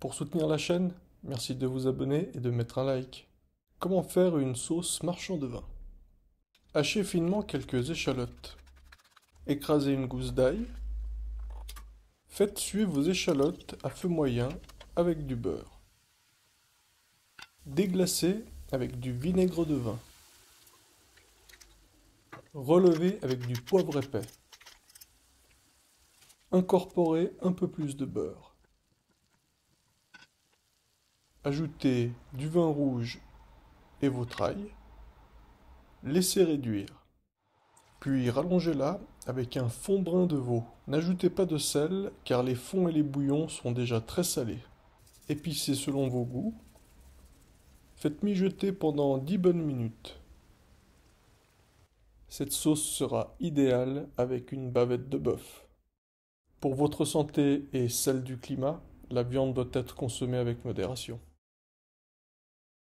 Pour soutenir la chaîne, merci de vous abonner et de mettre un like. Comment faire une sauce marchand de vin? Hachez finement quelques échalotes. Écrasez une gousse d'ail. Faites suivre vos échalotes à feu moyen avec du beurre. Déglacez avec du vinaigre de vin. Relevez avec du poivre épais. Incorporez un peu plus de beurre. Ajoutez du vin rouge et votre ail. Laissez réduire. Puis rallongez-la avec un fond brun de veau. N'ajoutez pas de sel car les fonds et les bouillons sont déjà très salés. Épicez selon vos goûts. Faites mijoter pendant 10 bonnes minutes. Cette sauce sera idéale avec une bavette de bœuf. Pour votre santé et celle du climat, la viande doit être consommée avec modération.